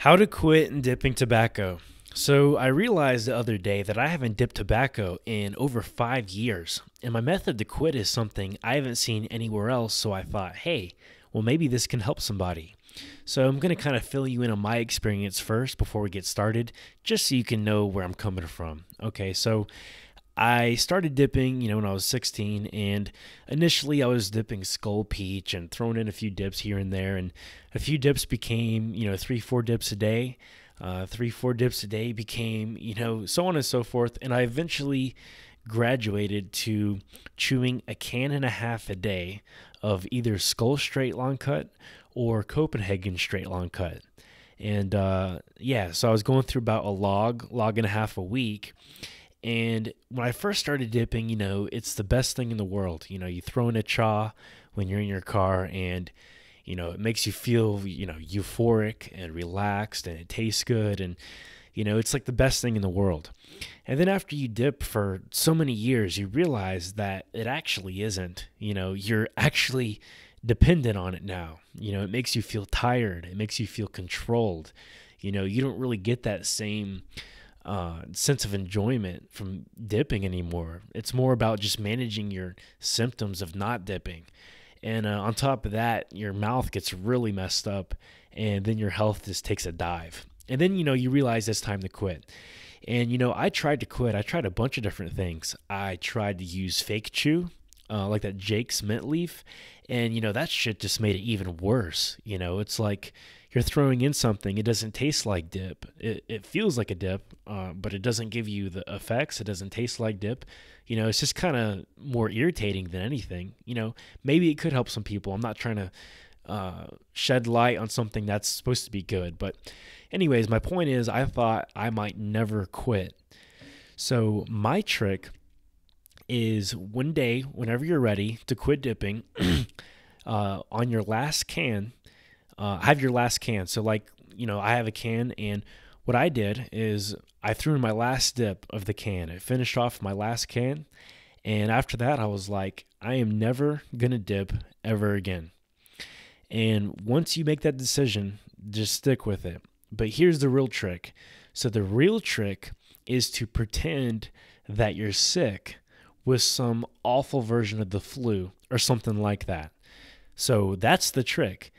How to quit dipping tobacco. So, I realized the other day that I haven't dipped tobacco in over five years, and my method to quit is something I haven't seen anywhere else. So, I thought, hey, well, maybe this can help somebody. So, I'm going to kind of fill you in on my experience first before we get started, just so you can know where I'm coming from. Okay, so I started dipping, you know, when I was 16, and initially I was dipping Skoal Peach and throwing in a few dips here and there, and a few dips became, you know, three, four dips a day. Uh, three, four dips a day became, you know, so on and so forth. And I eventually graduated to chewing a can and a half a day of either Skoal Straight Long Cut or Copenhagen Straight Long Cut. And uh, yeah, so I was going through about a log, log and a half a week and when I first started dipping, you know, it's the best thing in the world. You know, you throw in a chaw when you're in your car and, you know, it makes you feel, you know, euphoric and relaxed and it tastes good. And, you know, it's like the best thing in the world. And then after you dip for so many years, you realize that it actually isn't. You know, you're actually dependent on it now. You know, it makes you feel tired, it makes you feel controlled. You know, you don't really get that same uh, sense of enjoyment from dipping anymore. It's more about just managing your symptoms of not dipping. And uh, on top of that, your mouth gets really messed up, and then your health just takes a dive. And then, you know, you realize it's time to quit. And, you know, I tried to quit. I tried a bunch of different things. I tried to use fake chew, uh, like that Jake's mint leaf. And, you know, that shit just made it even worse. You know, it's like, you're throwing in something. It doesn't taste like dip. It, it feels like a dip, uh, but it doesn't give you the effects. It doesn't taste like dip. You know, it's just kind of more irritating than anything. You know, maybe it could help some people. I'm not trying to uh, shed light on something that's supposed to be good. But, anyways, my point is, I thought I might never quit. So, my trick is one day, whenever you're ready to quit dipping, uh, on your last can, uh, have your last can. So, like, you know, I have a can, and what I did is I threw in my last dip of the can. It finished off my last can. And after that, I was like, I am never going to dip ever again. And once you make that decision, just stick with it. But here's the real trick. So, the real trick is to pretend that you're sick with some awful version of the flu or something like that. So, that's the trick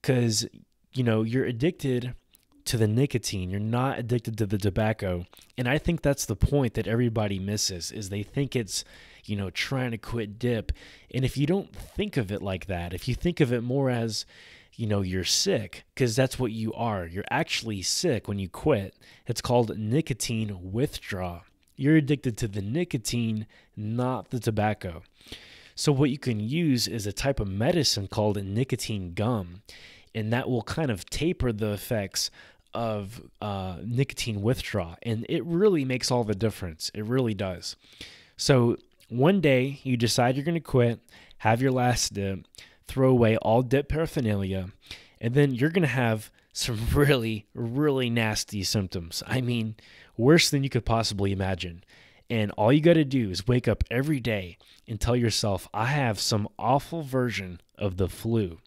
because you know you're addicted to the nicotine. You're not addicted to the tobacco. And i think that's the point that everybody misses is they think it's you know trying to quit dip. And if you don't think of it like that if you think of it more as you know you're sick because that's what you are. You're actually sick when you quit. It's called nicotine withdrawal. You're addicted to the nicotine not the tobacco so, what you can use is a type of medicine called a nicotine gum, and that will kind of taper the effects of uh, nicotine withdrawal. And it really makes all the difference. It really does. So, one day you decide you're going to quit, have your last dip, throw away all dip paraphernalia, and then you're going to have some really, really nasty symptoms. I mean, worse than you could possibly imagine. And all you got to do is wake up every day and tell yourself, I have some awful version of the flu.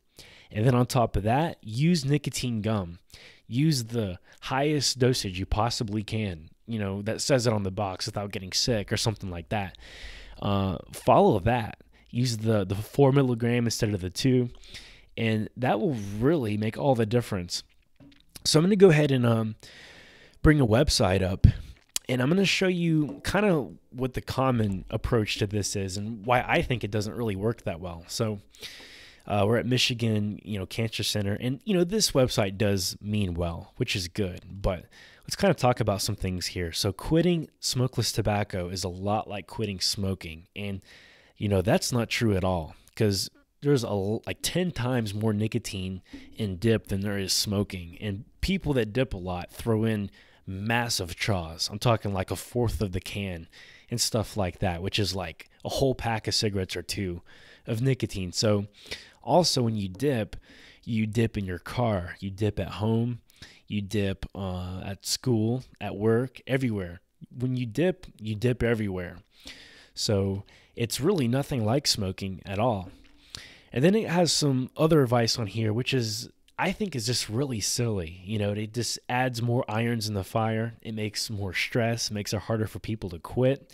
And then on top of that, use nicotine gum. Use the highest dosage you possibly can. You know, that says it on the box without getting sick or something like that. Uh, follow that. Use the, the four milligram instead of the two. And that will really make all the difference. So I'm going to go ahead and um, bring a website up and I'm going to show you kind of what the common approach to this is and why I think it doesn't really work that well. So, uh, we're at Michigan, you know, Cancer Center, and you know this website does mean well, which is good. But let's kind of talk about some things here. So, quitting smokeless tobacco is a lot like quitting smoking, and you know that's not true at all because there's a like 10 times more nicotine in dip than there is smoking and people that dip a lot throw in massive chaws. I'm talking like a fourth of the can and stuff like that, which is like a whole pack of cigarettes or two of nicotine. So, also when you dip, you dip in your car, you dip at home, you dip uh, at school, at work, everywhere. When you dip, you dip everywhere. So, it's really nothing like smoking at all. And then it has some other advice on here, which is I think is just really silly. You know, it just adds more irons in the fire. It makes more stress, makes it harder for people to quit.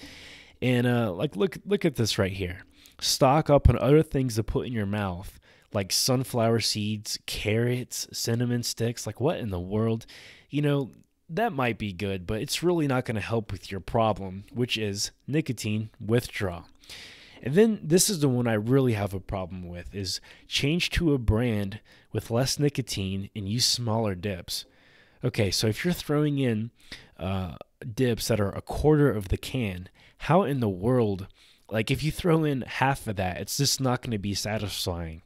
And uh, like look look at this right here. Stock up on other things to put in your mouth, like sunflower seeds, carrots, cinnamon sticks. Like what in the world? You know, that might be good, but it's really not going to help with your problem, which is nicotine withdrawal. And then this is the one I really have a problem with is change to a brand with less nicotine and use smaller dips. Okay, so if you're throwing in uh, dips that are a quarter of the can, how in the world, like if you throw in half of that, it's just not going to be satisfying.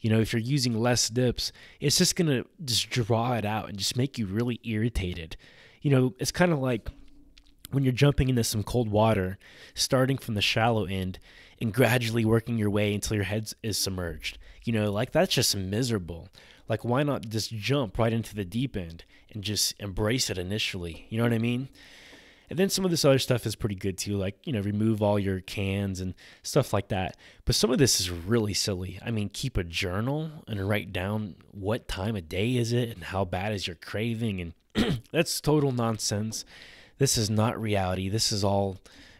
You know, if you're using less dips, it's just going to just draw it out and just make you really irritated. You know, it's kind of like when you're jumping into some cold water, starting from the shallow end and gradually working your way until your head is submerged. You know, like that's just miserable. Like, why not just jump right into the deep end and just embrace it initially? You know what I mean? And then some of this other stuff is pretty good too, like, you know, remove all your cans and stuff like that. But some of this is really silly. I mean, keep a journal and write down what time of day is it and how bad is your craving. And that's total nonsense. This is not reality. This is all,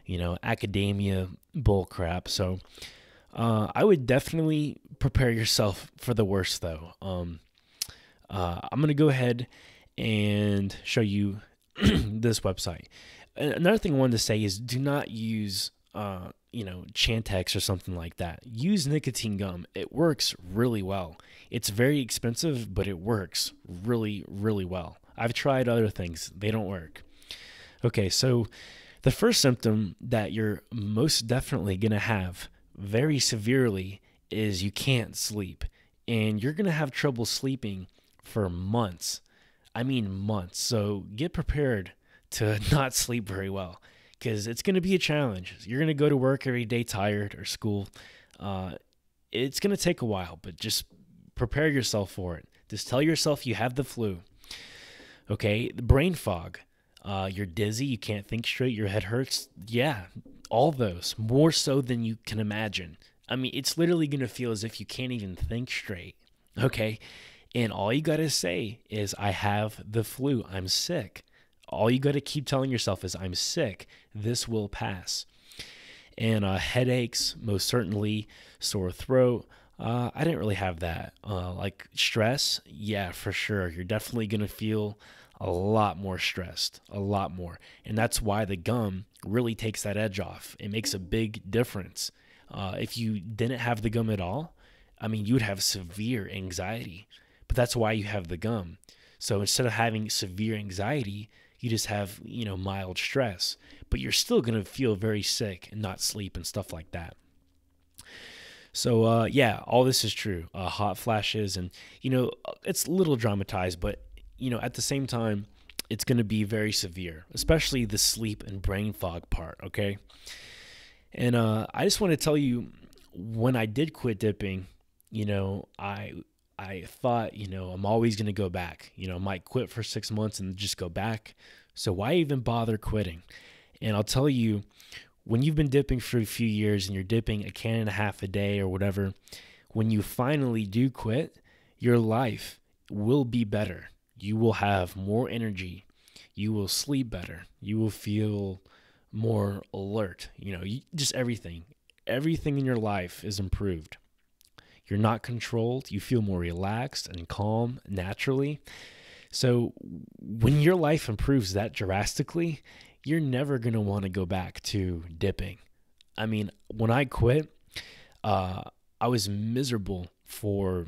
you know, academia bullcrap. So uh, I would definitely prepare yourself for the worst, though. Um, uh, I'm going to go ahead and show you this website another thing I wanted to say is do not use uh, you know, Chantix or something like that. Use nicotine gum. It works really well. It's very expensive, but it works really, really well. I've tried other things, they don't work. Okay, so the first symptom that you're most definitely going to have very severely is you can't sleep. And you're going to have trouble sleeping for months. I mean, months. So get prepared to not sleep very well because it's going to be a challenge. You're going to go to work every day tired or school. Uh, it's going to take a while, but just prepare yourself for it. Just tell yourself you have the flu. Okay, the brain fog. Uh, you're dizzy, you can't think straight, your head hurts. Yeah, all those, more so than you can imagine. I mean, it's literally going to feel as if you can't even think straight. Okay, and all you got to say is, I have the flu, I'm sick all you got to keep telling yourself is, I'm sick. This will pass. And uh, headaches, most certainly, sore throat. Uh, I didn't really have that. Uh, like stress, yeah, for sure. You're definitely going to feel a lot more stressed, a lot more. And that's why the gum really takes that edge off. It makes a big difference. Uh, if you didn't have the gum at all, I mean, you would have severe anxiety, but that's why you have the gum. So instead of having severe anxiety, you just have, you know, mild stress, but you're still going to feel very sick and not sleep and stuff like that. So, uh, yeah, all this is true. Uh, hot flashes, and, you know, it's a little dramatized, but, you know, at the same time, it's going to be very severe, especially the sleep and brain fog part, okay? And uh, I just want to tell you when I did quit dipping, you know, I I thought, you know, I'm always going to go back. You know, I might quit for six months and just go back. So why even bother quitting? And I'll tell you, when you've been dipping for a few years and you're dipping a can and a half a day or whatever, when you finally do quit, your life will be better. You will have more energy. You will sleep better. You will feel more alert. You know, you, just everything. Everything in your life is improved. You're not controlled. You feel more relaxed and calm naturally. So, when your life improves that drastically, you're never going to want to go back to dipping. I mean, when I quit, uh, I was miserable for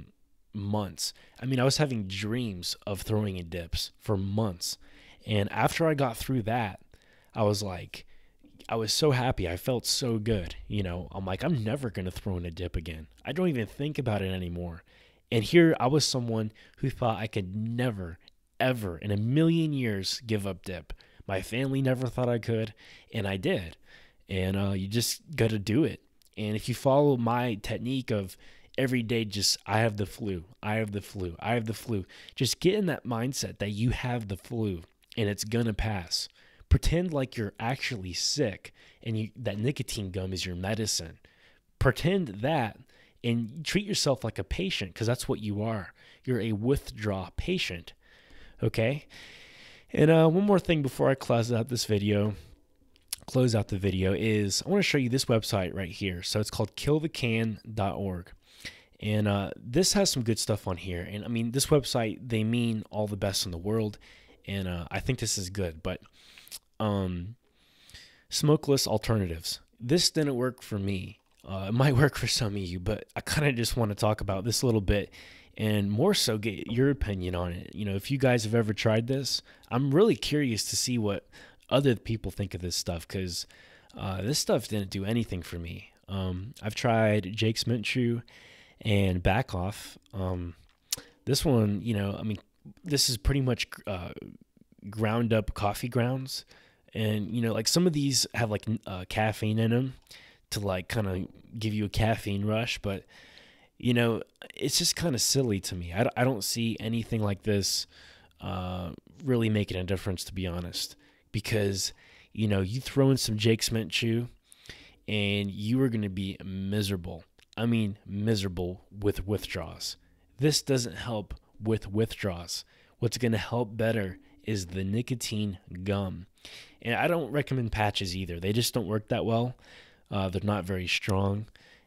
months. I mean, I was having dreams of throwing in dips for months. And after I got through that, I was like, I was so happy. I felt so good. You know, I'm like, I'm never going to throw in a dip again. I don't even think about it anymore. And here I was someone who thought I could never, ever in a million years give up dip. My family never thought I could, and I did. And uh, you just got to do it. And if you follow my technique of every day, just I have the flu, I have the flu, I have the flu, just get in that mindset that you have the flu and it's going to pass pretend like you're actually sick and you, that nicotine gum is your medicine. Pretend that and treat yourself like a patient because that's what you are. you're a withdraw patient. Okay? And uh, one more thing before I close out this video, close out the video, is I want to show you this website right here. So it's called killthecan.org. And uh, this has some good stuff on here. And I mean, this website, they mean all the best in the world. And uh, I think this is good. But um, smokeless alternatives. This didn't work for me. Uh, it might work for some of you, but I kind of just want to talk about this a little bit and more so get your opinion on it. You know, if you guys have ever tried this, I'm really curious to see what other people think of this stuff because uh, this stuff didn't do anything for me. Um, I've tried Jake's Mint Chew and Back Off. Um, this one, you know, I mean, this is pretty much uh, ground up coffee grounds. And, you know, like some of these have like uh, caffeine in them to like kind of give you a caffeine rush. But, you know, it's just kind of silly to me. I, I don't see anything like this uh, really making a difference, to be honest. Because, you know, you throw in some Jake's Mint Chew and you are going to be miserable. I mean, miserable with withdrawals. This doesn't help with withdrawals. What's going to help better is the nicotine gum. And I don't recommend patches either. They just don't work that well. Uh, they're not very strong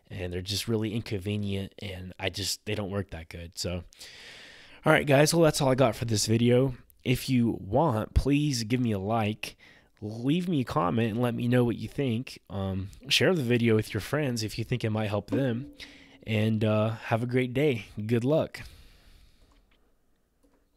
and they're just really inconvenient and I just they don't work that good. So all right guys, well that's all I got for this video. If you want, please give me a like, leave me a comment and let me know what you think. Um, share the video with your friends if you think it might help them. And uh, have a great day. Good luck.